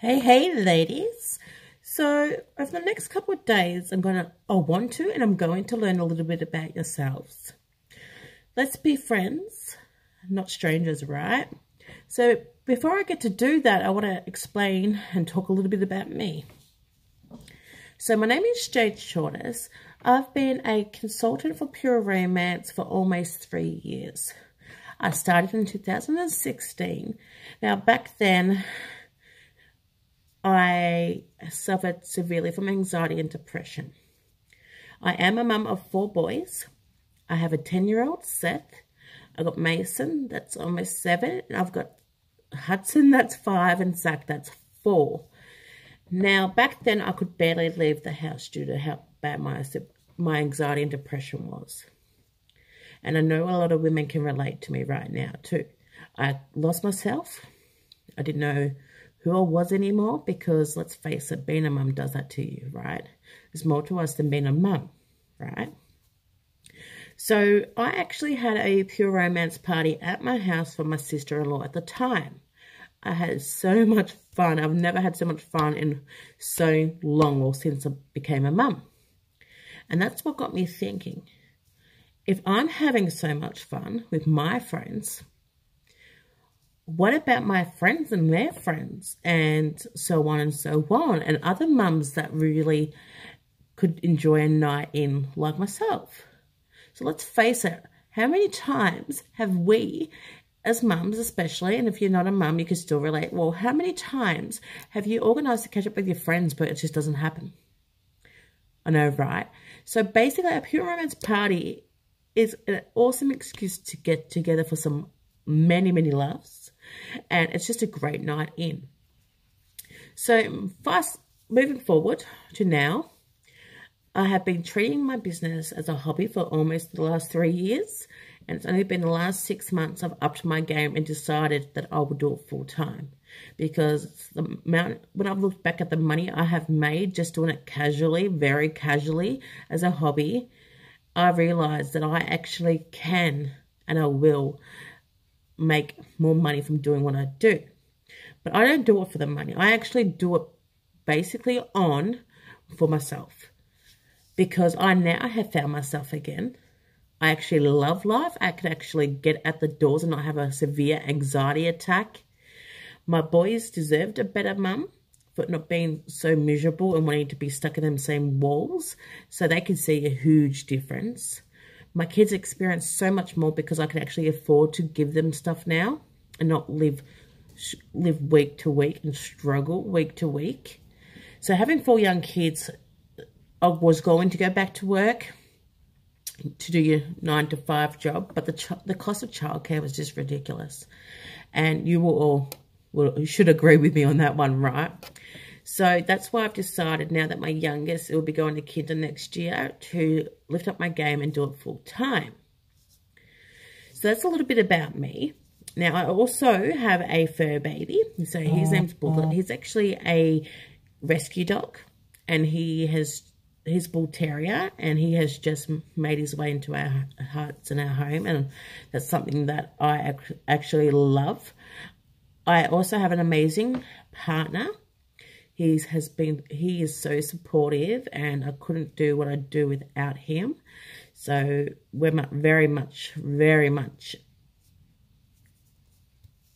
Hey, hey, ladies. So, over the next couple of days, I'm going to, I want to, and I'm going to learn a little bit about yourselves. Let's be friends, not strangers, right? So, before I get to do that, I want to explain and talk a little bit about me. So, my name is Jade Shortis. I've been a consultant for Pure Romance for almost three years. I started in 2016. Now, back then, I suffered severely from anxiety and depression. I am a mum of four boys. I have a 10-year-old, Seth. I've got Mason, that's almost seven. I've got Hudson, that's five, and Zach, that's four. Now, back then, I could barely leave the house due to how bad my, my anxiety and depression was. And I know a lot of women can relate to me right now, too. I lost myself. I didn't know who I was anymore because let's face it, being a mum does that to you, right? There's more to us than being a mum, right? So I actually had a pure romance party at my house for my sister-in-law at the time. I had so much fun. I've never had so much fun in so long or since I became a mum. And that's what got me thinking. If I'm having so much fun with my friends, what about my friends and their friends? And so on and so on. And other mums that really could enjoy a night in like myself. So let's face it how many times have we as mums especially and if you're not a mum you can still relate. Well how many times have you organized to catch up with your friends but it just doesn't happen? I know right? So basically a pure romance party is an awesome excuse to get together for some many many laughs and it's just a great night in. So fast moving forward to now, I have been treating my business as a hobby for almost the last three years. And it's only been the last six months I've upped my game and decided that I will do it full time. Because the amount, when I've looked back at the money I have made just doing it casually, very casually as a hobby, I realized that I actually can and I will make more money from doing what I do. But I don't do it for the money. I actually do it basically on for myself. Because I now have found myself again. I actually love life. I can actually get at the doors and not have a severe anxiety attack. My boys deserved a better mum for not being so miserable and wanting to be stuck in them same walls. So they can see a huge difference. My kids experience so much more because I can actually afford to give them stuff now and not live live week to week and struggle week to week. So having four young kids, I was going to go back to work to do your nine to five job, but the the cost of childcare was just ridiculous. And you will all will, should agree with me on that one, right? So that's why I've decided now that my youngest will be going to kinder next year to lift up my game and do it full time. So that's a little bit about me. Now, I also have a fur baby. So his name's Bullet. He's actually a rescue dog. And he has, he's Bull Terrier. And he has just made his way into our hearts and our home. And that's something that I actually love. I also have an amazing partner he has been, he is so supportive and I couldn't do what I do without him. So we're very much, very much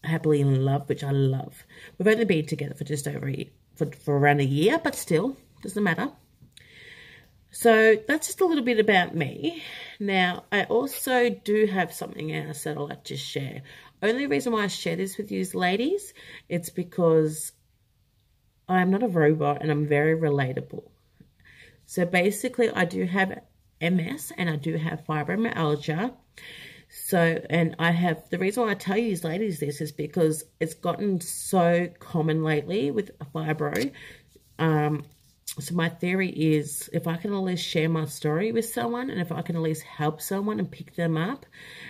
happily in love, which I love. We've only been together for just over a, for, for around a year, but still, doesn't matter. So that's just a little bit about me. Now, I also do have something else that I'd like to share. Only reason why I share this with you ladies, it's because I'm not a robot and I'm very relatable. So basically, I do have MS and I do have fibromyalgia. So, and I have, the reason why I tell you ladies this is because it's gotten so common lately with fibro. Um, so my theory is if I can at least share my story with someone and if I can at least help someone and pick them up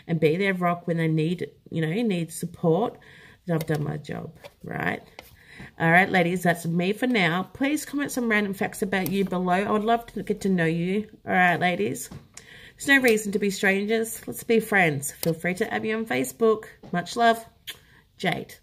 and be their rock when they need, you know, need support, then I've done my job, right? All right, ladies, that's me for now. Please comment some random facts about you below. I would love to get to know you. All right, ladies. There's no reason to be strangers. Let's be friends. Feel free to add me on Facebook. Much love. Jade.